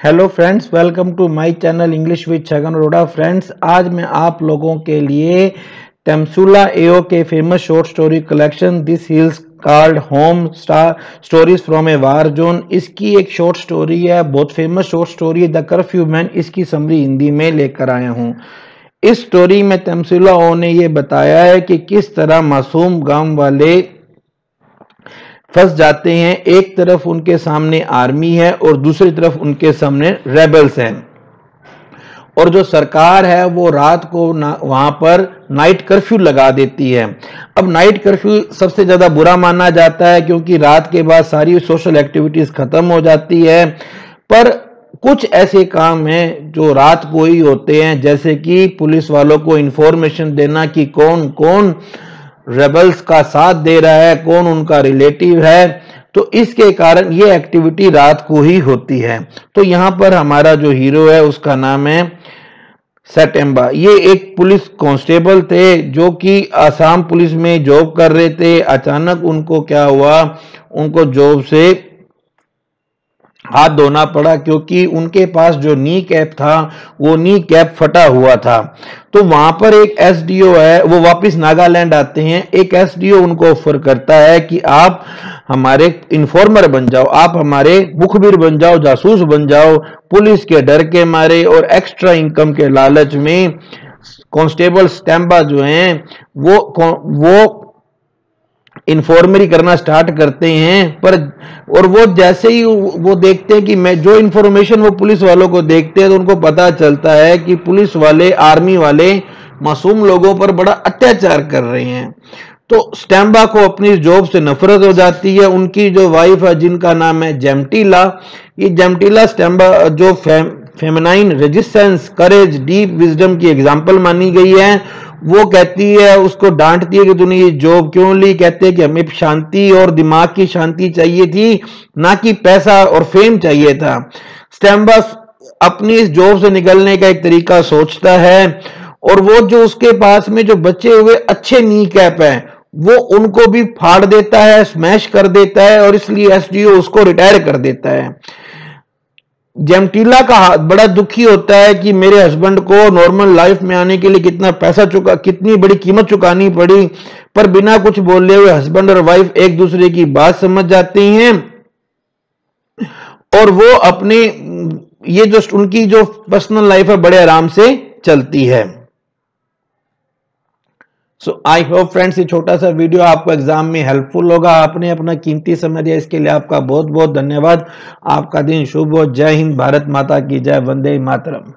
Hello friends welcome to my channel English with Chhagan Arora friends आज मैं आप लोगों के लिए टेमसुला एओ के famous short story collection these hills called home star stories from a war zone इसकी एक शॉर्ट स्टोरी है, बहुत famous short story the curfew man इसकी समरी हिंदी में लेकर आया हूँ। इस स्टोरी में तमसुला ओ ने यह बताया है कि किस तरह मासूम गाँव वाले फंस जाते हैं, एक तरफ़ उनके सामने आर्मी है और दूसरी तरफ़ उनके सामने रेबल्स हैं। और जो सरकार है, वो रात को वहाँ पर नाइट कर्फ्यू लगा देती है। अब नाइट कर्फ्यू सबसे ज़्यादा बुरा माना जाता है क्योंकि रात के बाद सारी सोशल एक्टिविटीज़ खत्म हो जाती है। पर कुछ ऐसे काम हैं जो रात को ही होते हैं, जैसे कि पुलिस वालों को इंफॉर्मेशन देना कि कौन कौन रेबल्स का साथ दे रहा है, कौन उनका रिलेटिव है तो इसके कारण ये एक्टिविटी रात को ही होती है। तो यहाँ पर हमारा जो हीरो है, उसका नाम है सेटेम्बा ये एक पुलिस कांस्टेबल थे, जो कि आसाम पुलिस में जॉब कर रहे थे। अचानक उनको क्या हुआ? उनको जॉब से हाथ धोना पड़ा क्योंकि उनके पास जो नी कैप था, वो नी कैप फटा हुआ था। तो वहाँ पर एक एसडीओ है, वो वापस नागालैंड आते हैं। एक एसडीओ उनको ऑफ़र करता है कि आप हमारे इन्फॉर्मर बन जाओ, आप हमारे मुखबिर बन जाओ, जासूस बन जाओ, पुलिस के डर के मारे और एक्स्ट्रा इनकम के लालच में कांस्टेबल स्टैम्बा जो हैं, वो वो इन्फॉर्मरी करना स्टार्ट करते हैं पर और वो जैसे ही वो देखते हैं कि मैं जो इन्फॉर्मेशन वो पुलिस वालों को देखते हैं तो उनको पता चलता है कि पुलिस वाले आर्मी वाले मासूम लोगों पर बड़ा अत्याचार कर रहे हैं। तो स्टैम्बा को अपनी जॉब से नफरत हो जाती है। उनकी जो वाइफ है जिनका नाम है जेमटीला ये जेमटीला स्टैम्बा जो fem, feminine resistance courage deep wisdom की एग्ज़ाम्पल मानी गई है। वो कहती है, उसको डांटती है कि तूने ये जॉब क्यों ली? कहते हैं कि हमें शांति और दिमाग की शांति चाहिए थी, ना कि पैसा और फेम चाहिए था। स्टैम्बस अपनी इस जॉब से निकलने का एक तरीका सोचता है और वो जो उसके पास में जो बचे हुए अच्छे नी कैप है, वो उनको भी फाड़ देता है स्मैश कर देता है और इसलिए एसडीओ उसको रिटायर कर देता है। जेमटीला का हाथ बड़ा दुखी होता है कि मेरे हस्बैंड को नॉर्मल लाइफ में आने के लिए कितना पैसा चुका कितनी बड़ी कीमत चुकानी पड़ी, पर बिना कुछ बोले हुए हस्बैंड और वाइफ एक दूसरे की बात समझ जाती हैं। और वो अपने, ये जो उनकी जो पर्सनल लाइफ है, बड़े आराम से चलती है। सो आई होप फ्रेंड्स ये छोटा सा वीडियो आपको एग्ज़ाम में हेल्पफुल होगा। आपने अपना कीमती समय दिया, इसके लिए आपका बहुत बहुत धन्यवाद। आपका दिन शुभ हो। जय हिंद, भारत माता की जय। वंदे मातरम।